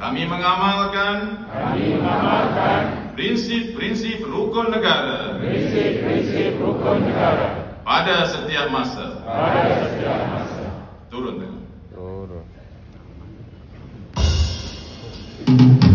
Kami mengamalkan kami mengamalkan prinsip-prinsip rukun negara. Prinsip-prinsip rukun negara. Pada setiap masa. Pada setiap masa. Turun dengan. Turun. Thank you.